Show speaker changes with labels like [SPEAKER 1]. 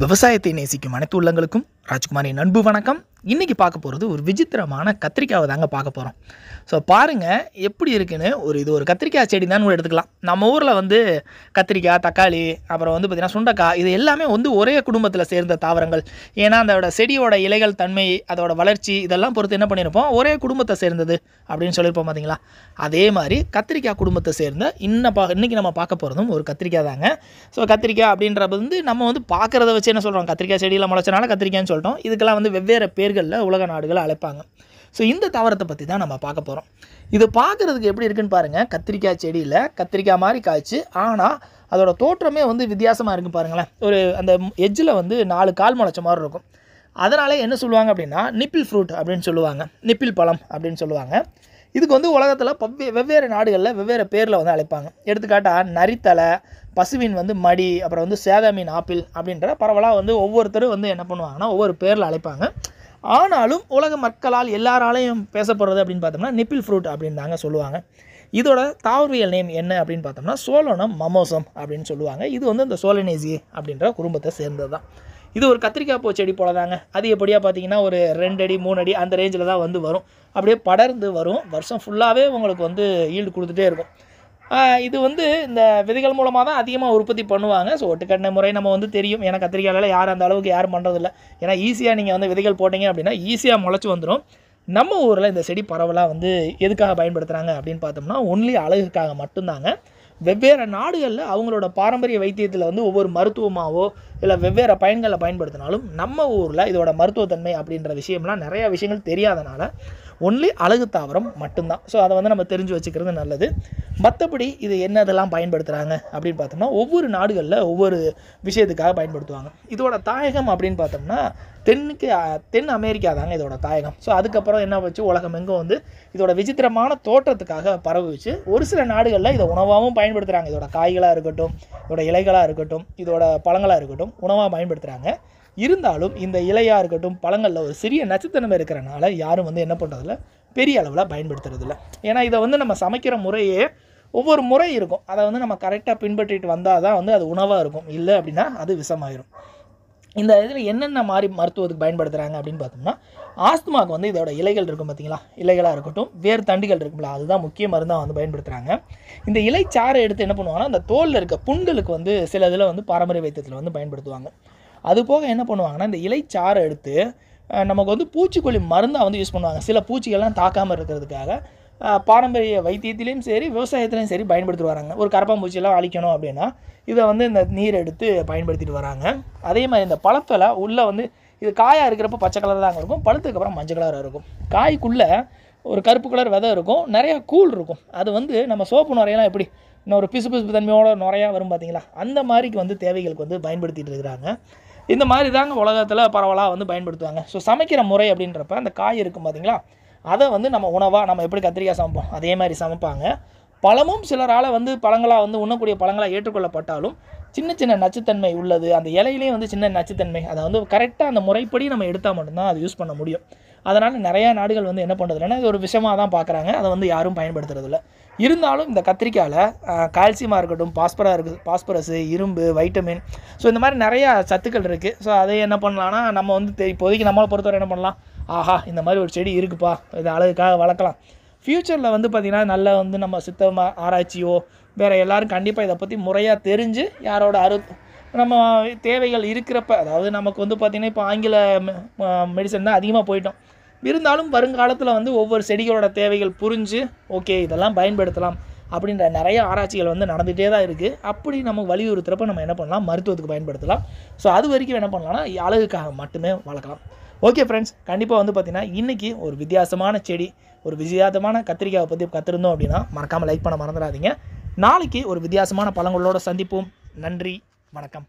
[SPEAKER 1] விவசாயத்தை நேசிக்கும் அனைத்து உள்ளங்களுக்கும் ராஜ்குமாரின் அன்பு வணக்கம். இன்றைக்கி பார்க்க போகிறது ஒரு விசித்திரமான கத்திரிக்காவை தாங்க பார்க்க போகிறோம் ஸோ பாருங்கள் எப்படி இருக்குன்னு ஒரு இது ஒரு கத்திரிக்காய் செடி தான் கூட எடுத்துக்கலாம். நம்ம ஊரில் வந்து கத்திரிக்காய் தக்காளி அப்புறம் வந்து பார்த்திங்கன்னா சுண்டக்காய் இது எல்லாமே வந்து ஒரே குடும்பத்தில் சேர்ந்த தாவரங்கள். ஏன்னா அதோட செடியோட இலைகள் தன்மை அதோட வளர்ச்சி இதெல்லாம் பொறுத்து என்ன பண்ணியிருப்போம்? ஒரே குடும்பத்தை சேர்ந்தது அப்படின்னு சொல்லியிருப்போம் பார்த்தீங்களா அதே மாதிரி கத்திரிக்காய் குடும்பத்தை சேர்ந்த இன்ன பா இன்றைக்கி நம்ம பார்க்க போகிறதும் ஒரு கத்திரிக்காய் தாங்க. ஸோ கத்திரிக்காய் அப்படின்றது வந்து நம்ம வந்து பார்க்குறத வச்சு என்ன சொல்கிறோம் கத்திரிக்காய் செடியில் முளைச்சனால கத்திரிக்காய்னு சொல்லிட்டோம். இதுக்கெல்லாம் வந்து வெவ்வேறு பேர்களில் உலக நாடுகள் அழைப்பாங்க. ஸோ இந்த தாவரத்தை பற்றி தான் நம்ம பார்க்க போகிறோம் இது பார்க்குறதுக்கு எப்படி இருக்குன்னு பாருங்கள் கத்திரிக்காய் செடியில் கத்திரிக்காய் மாதிரி காய்ச்சி ஆனால் அதோட தோற்றமே வந்து வித்தியாசமாக இருக்கும் பாருங்களேன். ஒரு அந்த எஜ்ஜில் வந்து நாலு கால் முளைச்ச மாதிரி இருக்கும். அதனால என்ன சொல்லுவாங்க அப்படின்னா நிப்பிள் ஃப்ரூட் அப்படின்னு சொல்லுவாங்க. நிப்பிள் பழம் அப்படின்னு சொல்லுவாங்க. இதுக்கு வந்து உலகத்தில் பவ்வே வெவ்வேறு நாடுகளில் வெவ்வேறு பேரில் வந்து அழைப்பாங்க. எடுத்துக்காட்டால் நரித்தலை பசுவின் வந்து மடி அப்புறம் வந்து சேதமீன் ஆப்பிள் அப்படின்ற பரவலாக வந்து ஒவ்வொருத்தரும் வந்து என்ன பண்ணுவாங்கன்னா ஒவ்வொரு பேரில் அழைப்பாங்க. ஆனாலும் உலக மக்களால் எல்லாராலையும் பேசப்படுறது அப்படின்னு பார்த்தோம்னா நிப்பிள் ஃப்ரூட் அப்படின்னு தாங்க சொல்லுவாங்க. இதோட தாவரவியல் நேம் என்ன அப்படின்னு பார்த்தோம்னா சோலோனம் மமோசம் அப்படின்னு சொல்லுவாங்க. இது வந்து இந்த சோலனேசி அப்படின்ற குடும்பத்தை சேர்ந்தது தான் இது ஒரு கத்திரிக்காய் பூ செடி போல தாங்க அது எப்படியாக பார்த்தீங்கன்னா ஒரு ரெண்டு அடி மூணு அடி அந்த ரேஞ்சில் தான் வந்து வரும். அப்படியே படர்ந்து வரும். வருஷம் ஃபுல்லாகவே உங்களுக்கு வந்து ஈல்டு கொடுத்துட்டே இருக்கும். இது வந்து இந்த விதைகள் மூலமாக தான் அதிகமாக உற்பத்தி பண்ணுவாங்க. ஸோ ஒட்டுக்கட்டின முறை நம்ம வந்து தெரியும். ஏன்னா கத்திரிக்காயில் யாரும் அந்த அளவுக்கு யாரும் பண்ணுறதில்ல ஏன்னா ஈஸியாக நீங்கள் வந்து விதைகள் போட்டீங்க அப்படின்னா ஈஸியாக முளைச்சி வந்துடும் நம்ம ஊரில் இந்த செடி பரவலாக வந்து எதுக்காக பயன்படுத்துகிறாங்க அப்படின்னு பார்த்தோம்னா ஒன்லி அழகுக்காக மட்டும்தாங்க. வெவ்வேறு நாடுகளில் அவங்களோட பாரம்பரிய வைத்தியத்தில் வந்து ஒவ்வொரு மருத்துவமாவோ இல்லை வெவ்வேறு பயன்களை பயன்படுத்தினாலும் நம்ம ஊரில் இதோட மருத்துவத்தன்மை அப்படின்ற விஷயம்லாம் நிறையா விஷயங்கள் தெரியாதனால ஒன்லி அழகு தாவரம் மட்டும்தான். ஸோ அதை வந்து நம்ம தெரிஞ்சு வச்சுக்கிறது நல்லது. மற்றபடி இது என்னதெல்லாம் பயன்படுத்துகிறாங்க அப்படின்னு பார்த்தோம்னா ஒவ்வொரு நாடுகளில் ஒவ்வொரு விஷயத்துக்காக பயன்படுத்துவாங்க. இதோட தாயகம் அப்படின்னு பார்த்தோம்னா தென்னுக்கு தென் அமெரிக்கா தாங்க இதோட தாயகம். ஸோ அதுக்கப்புறம் என்ன வச்சு உலகம் எங்கும் வந்து இதோட விசித்திரமான தோற்றத்துக்காக பரவிச்சு ஒரு சில நாடுகளில் இதை உணவாகவும் பயன்படுத்துகிறாங்க இதோட காய்களாக இருக்கட்டும் இதோட இலைகளாக இருக்கட்டும் இதோட பழங்களாக இருக்கட்டும் உணவாக பயன்படுத்துகிறாங்க இருந்தாலும் இந்த இலையாக இருக்கட்டும் பழங்களில் ஒரு சிறிய நச்சுத்தன்மை இருக்கிறனால யாரும் வந்து என்ன பண்ணுறதில்ல பெரிய அளவில் பயன்படுத்துறதில்ல. ஏன்னா இதை வந்து நம்ம சமைக்கிற முறையே ஒவ்வொரு முறை இருக்கும். அதை வந்து நம்ம கரெக்டாக பின்பற்றிட்டு வந்தால் தான் வந்து அது உணவாக இருக்கும். இல்லை அப்படின்னா அது விஷமாயிரும். இந்த இதில் என்னென்ன மாதிரி மருத்துவத்துக்கு பயன்படுத்துகிறாங்க அப்படின்னு பார்த்தோம்னா ஆஸ்துமாவுக்கு வந்து இதோட இலைகள் இருக்கும் பார்த்தீங்களா? இலைகளாக இருக்கட்டும் வேறு தண்டுகள் இருக்கும்ல அதுதான் முக்கிய மருந்தாக வந்து பயன்படுத்துகிறாங்க இந்த இலை சாறை எடுத்து என்ன பண்ணுவாங்கன்னா அந்த தோலில் இருக்க புண்களுக்கு வந்து சில இதில் வந்து பாரம்பரிய வைத்தியத்தில் வந்து பயன்படுத்துவாங்க. அது போக என்ன பண்ணுவாங்கன்னா இந்த இலைச்சாறை எடுத்து நமக்கு வந்து பூச்சிக்கொல்லி மருந்தாக வந்து யூஸ் பண்ணுவாங்க. சில பூச்சிகள்லாம் தாக்காமல் இருக்கிறதுக்காக பாரம்பரிய வைத்தியத்திலையும் சரி விவசாயத்துலையும் சரி பயன்படுத்திட்டு வராங்க. ஒரு கரப்பாம்பூச்சியெல்லாம் அழிக்கணும் அப்படின்னா இதை வந்து இந்த நீர் எடுத்து பயன்படுத்திட்டு வராங்க. அதே மாதிரி இந்த பழத்தில் உள்ளே வந்து இது காயாக இருக்கிறப்ப பச்சை கலர் தாங்க இருக்கும். பழுத்ததுக்கு அப்புறம் மஞ்சள் கலராக இருக்கும். காய்க்குள்ளே ஒரு கருப்பு கலர் விதை இருக்கும். நிறையா கூழ் இருக்கும். அது வந்து நம்ம சோப்பு நுரையெல்லாம் எப்படி இன்னும் ஒரு பிசு பிசுப்பு தன்மையோட நுரையாக வரும் பார்த்தீங்களா அந்த மாதிரிக்கு வந்து தேவைகளுக்கு வந்து பயன்படுத்திகிட்டு இருக்கிறாங்க. இந்த மாதிரி தாங்க உலகத்தில் பரவலாக வந்து பயன்படுத்துவாங்க. ஸோ சமைக்கிற முறை அப்படின்றப்ப அந்த காய் இருக்கும் பார்த்தீங்களா அதை வந்து நம்ம உணவாக நம்ம எப்படி கத்திரிக்காய் சமைப்போம்? அதே மாதிரி சமைப்பாங்க. பழமும் சிலரால் வந்து பழங்களாக வந்து உண்ணக்கூடிய பழங்களாக ஏற்றுக்கொள்ளப்பட்டாலும் சின்ன சின்ன நச்சுத்தன்மை உள்ளது. அந்த இலையிலேயே வந்து சின்ன நச்சுத்தன்மை. அதை வந்து கரெக்டாக அந்த முறைப்படி நம்ம எடுத்தால் மட்டும்தான் அதை யூஸ் பண்ண முடியும். அதனால் நிறையா நாடுகள் வந்து என்ன பண்ணுறதுலன்னா இது ஒரு விஷயமாக தான் பார்க்குறாங்க அதை வந்து யாரும் பயன்படுத்துறதில்ல இருந்தாலும் இந்த கத்திரிக்காயில் கால்சியமாக இருக்கட்டும் பாஸ்பரா இருக்குது பாஸ்பரஸு இரும்பு வைட்டமின். ஸோ இந்த மாதிரி நிறையா சத்துக்கள் இருக்குது ஸோ அதை என்ன பண்ணலாம்னா நம்ம வந்து தெ- இப்போதைக்கு நம்மளை பொறுத்தவரை என்ன பண்ணலாம்? ஆஹா இந்த மாதிரி ஒரு செடி இருக்குப்பா. இது அழகுக்காக வளர்க்கலாம். ஃப்யூச்சரில் வந்து பார்த்திங்கன்னா நல்லா வந்து நம்ம சித்தமாக ஆராய்ச்சியோ வேறு எல்லாரும் கண்டிப்பாக இதை பற்றி முறையாக தெரிஞ்சு யாரோட அரு நம்ம தேவைகள் இருக்கிறப்ப அதாவது நமக்கு வந்து பார்த்திங்கன்னா இப்போ ஆங்கில மெடிசன் தான் அதிகமாக போயிட்டோம். இருந்தாலும் வருங்காலத்தில் வந்து ஒவ்வொரு செடிகளோட தேவைகள் புரிஞ்சு ஓகே இதெல்லாம் பயன்படுத்தலாம் அப்படின்ற நிறைய ஆராய்ச்சிகள் வந்து நடந்துகிட்டே தான் இருக்குது அப்படி நம்ம வலியுறுத்துறப்ப நம்ம என்ன பண்ணலாம்? மருத்துவத்துக்கு பயன்படுத்தலாம். ஸோ அது வரைக்கும் என்ன பண்ணலாம்னா அழகுக்காக மட்டுமே வளர்க்கலாம். ஓகே ஃப்ரெண்ட்ஸ் கண்டிப்பாக வந்து பார்த்திங்கன்னா இன்றைக்கி ஒரு வித்தியாசமான செடி ஒரு வித்தியாசமான கத்திரிக்காயை பற்றி கற்றுருந்தோம் அப்படின்னா மறக்காமல் லைக் பண்ண மறந்துடாதீங்க. நாளைக்கு ஒரு வித்தியாசமான பழங்களோட சந்திப்போம். நன்றி. வணக்கம்.